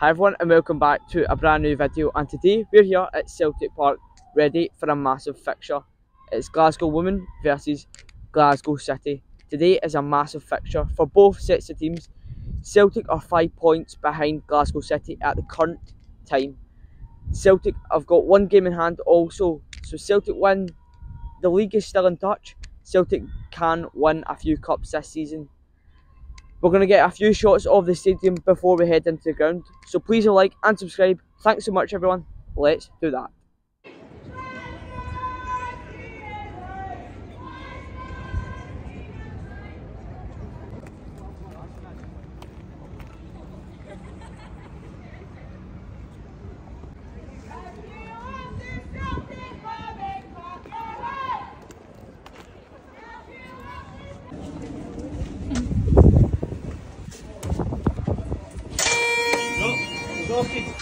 Hi everyone and welcome back to a brand new video and today we're here at Celtic Park ready for a massive fixture. It's Glasgow Women versus Glasgow City. Today is a massive fixture for both sets of teams. Celtic are five points behind Glasgow City at the current time. Celtic have got one game in hand also so Celtic win, the league is still in touch. Celtic can win a few cups this season we're going to get a few shots of the stadium before we head into the ground. So please like and subscribe. Thanks so much everyone. Let's do that.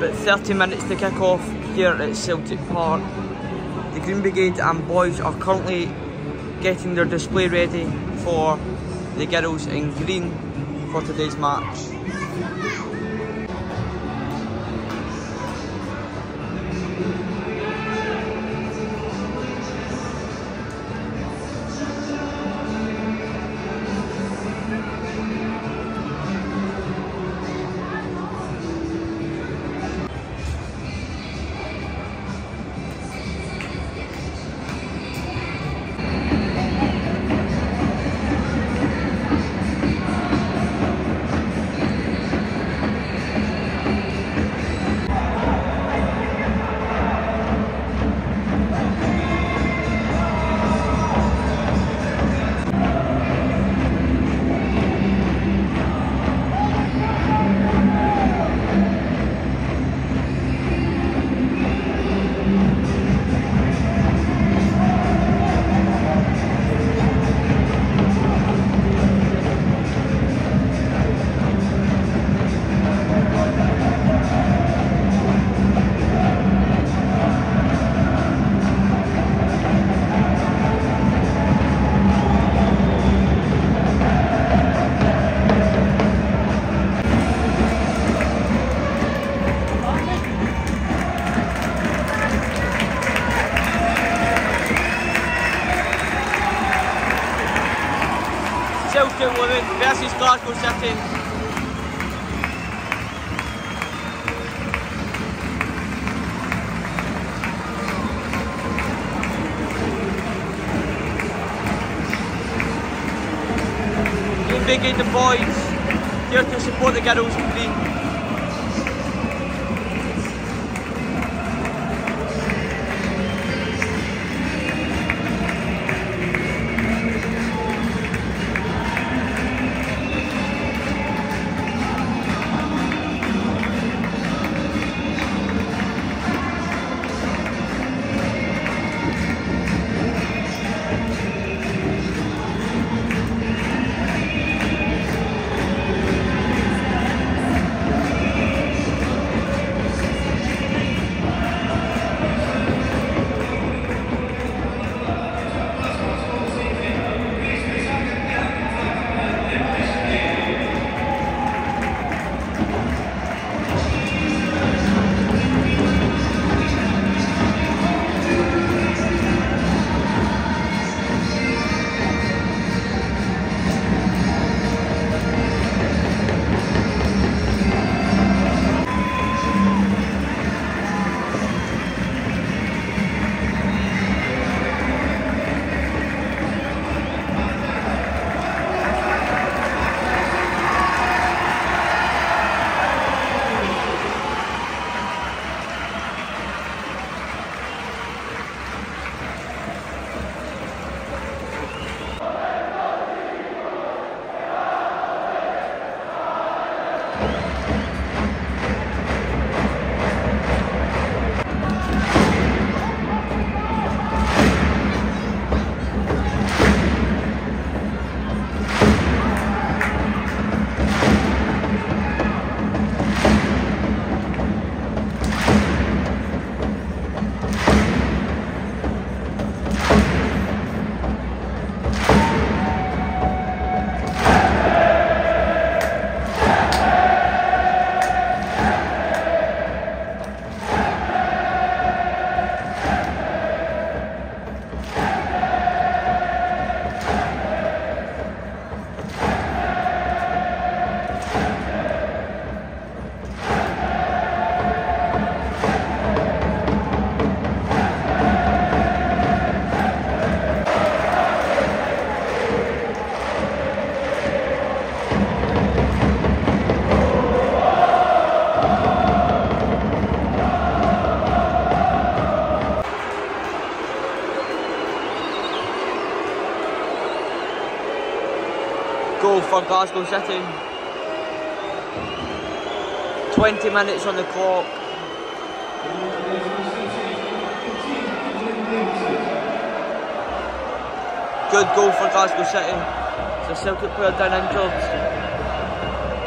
About 30 minutes to kick off here at Celtic Park. The Green Brigade and boys are currently getting their display ready for the girls in green for today's match. Celtic women versus Glasgow City. The boys here to support the girls for Glasgow City. 20 minutes on the clock. Good goal for Glasgow City. The Celtic player down injured.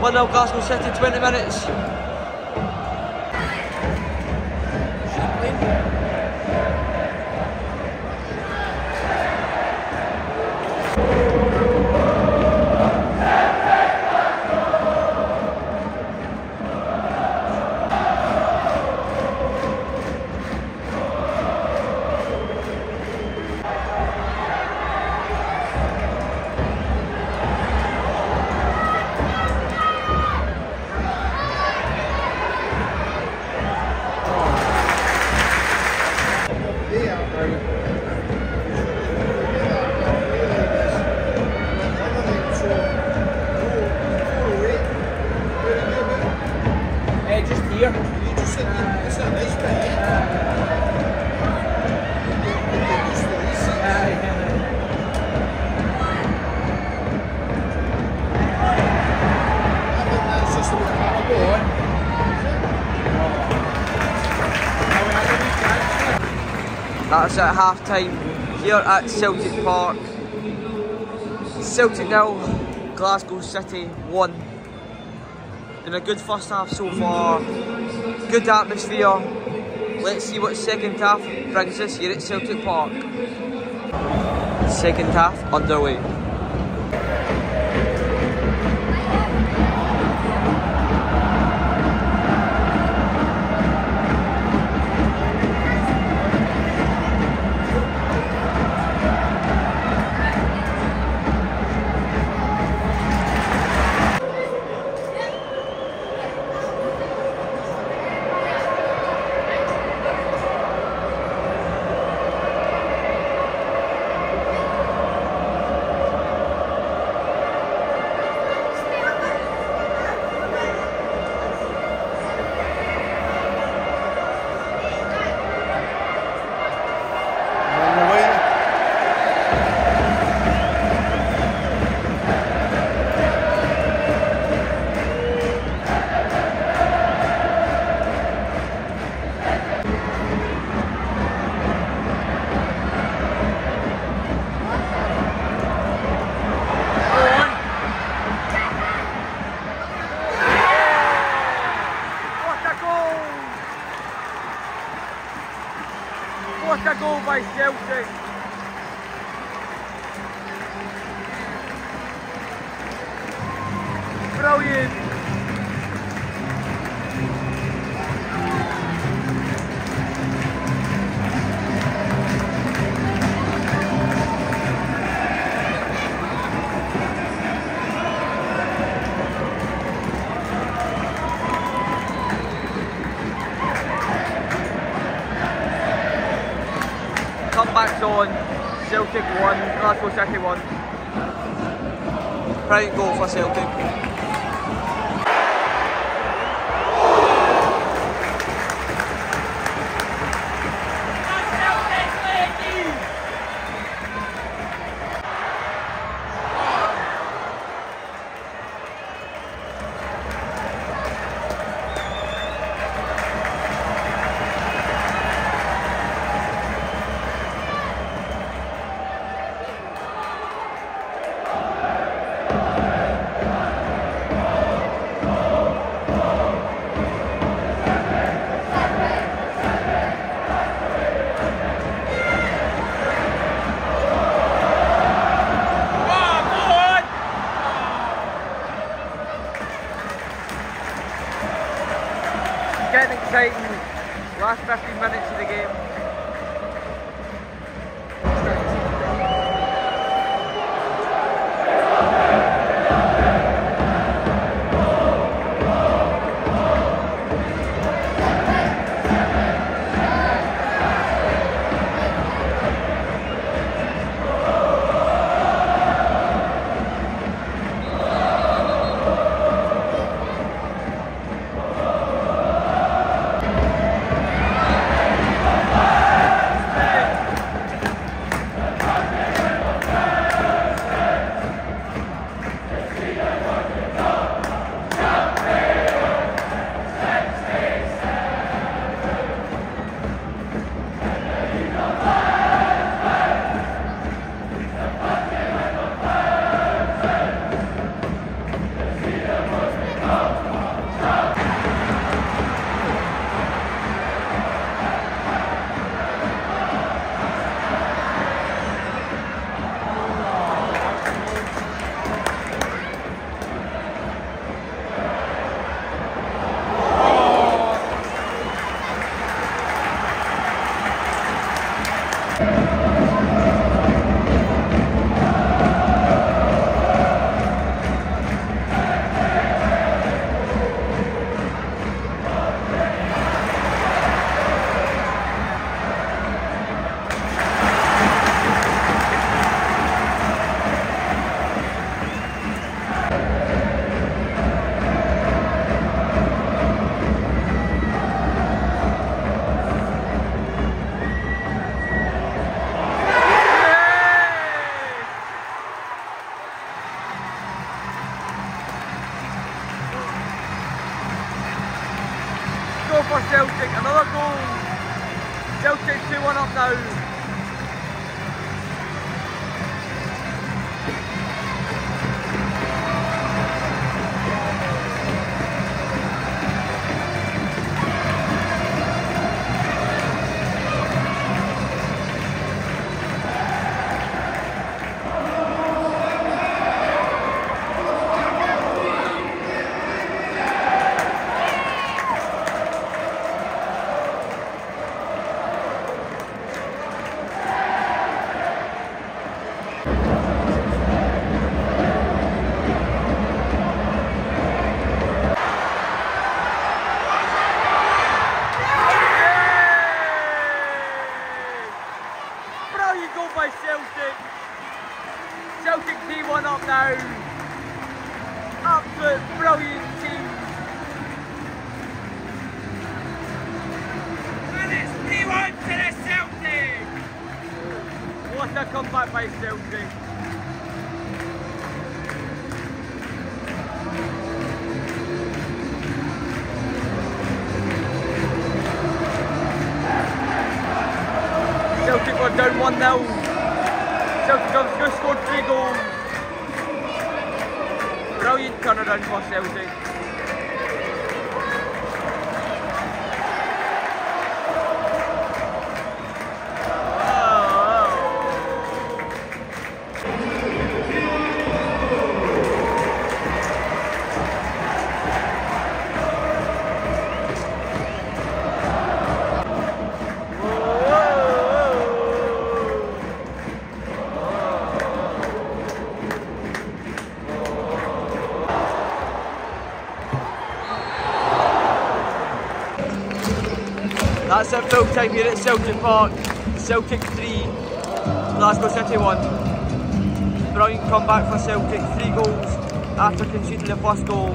1 0 Glasgow City, 20 minutes. At half time here at Celtic Park. Celtic nil, Glasgow City 1. Been a good first half so far. Good atmosphere. Let's see what second half brings us here at Celtic Park. Second half underway. On. got down 1 0. Celtic have just scored three goals. Brilliant turnaround for Celtic. That's it full time here at Celtic Park. Celtic 3, Glasgow City 1. Brilliant comeback for Celtic, three goals after conceding the first goal.